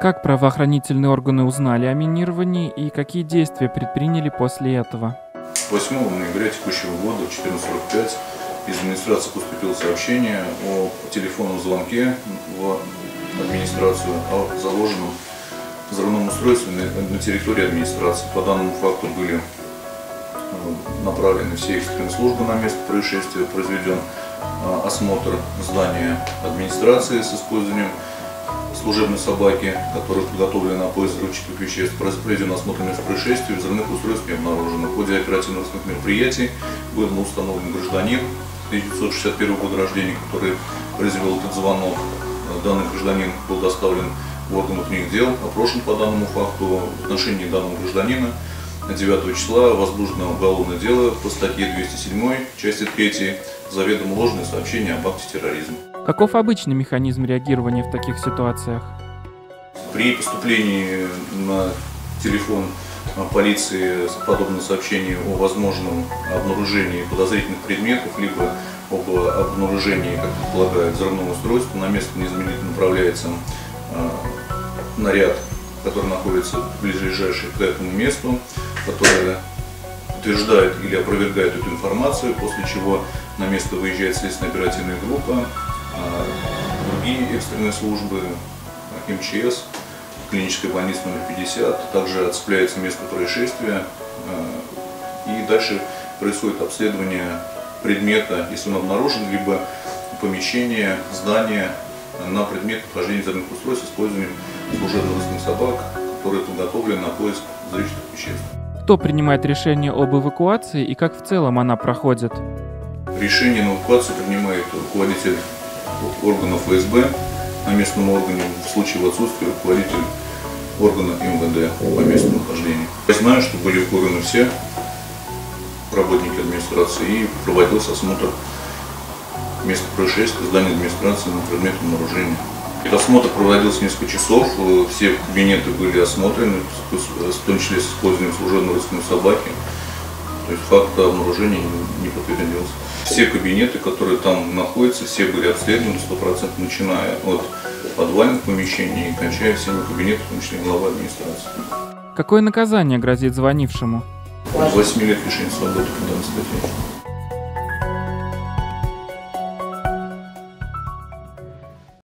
Как правоохранительные органы узнали о минировании и какие действия предприняли после этого? 8 ноября текущего года в 14.45 из администрации поступило сообщение о телефонном звонке в администрацию о заложенном взрывном устройстве на территории администрации. По данному факту были э, направлены все экстренные службы на место происшествия, произведен осмотр здания администрации с использованием служебной собаки, которая подготовлена на поиск взрывчатых веществ, проведен осмотр места происшествия, взрывных устройств не обнаружено. В ходе оперативных мероприятий был установлен гражданин 1961 года рождения, который произвел этот звонок. Данный гражданин был доставлен в орган внутренних дел, опрошен по данному факту. В отношении данного гражданина 9 числа возбуждено уголовное дело по статье 207, части 3, заведомо ложное сообщение об акте терроризма. Каков обычный механизм реагирования в таких ситуациях? При поступлении на телефон полиции подобное сообщение о возможном обнаружении подозрительных предметов, либо об обнаружении, как предполагает, взрывного устройства, на место незамедлительно направляется а, наряд, который находится ближайший к этому месту, который утверждает или опровергает эту информацию, после чего на место выезжает следственная оперативная группа, а другие экстренные службы, МЧС, клиническая больница номер 50, также отцепляется место происшествия а, и дальше происходит обследование предмета, если он обнаружен, либо помещение, здание на предмет нахождения взрывных устройств с использованием служебно-русских собак, которые подготовлены на поиск взрывчатых веществ. Кто принимает решение об эвакуации и как в целом она проходит? Решение на эвакуацию принимает руководитель органов ФСБ на местном органе, в случае в отсутствии руководитель органа МВД по месту нахождения. Я знаю, что были эвакуированы все работники администрации и проводился осмотр места происшествия, здания администрации на предмет обнаружения. Осмотр проводился несколько часов, все кабинеты были осмотрены, в том числе с использованием служебной русской собаки. То есть факт обнаружения не подтвердился. Все кабинеты, которые там находятся, все были обследованы 100%, начиная от подвальных помещений и кончая всеми кабинетами, в том числе глава администрации. Какое наказание грозит звонившему? 8 лет лишения свободы по данной статье.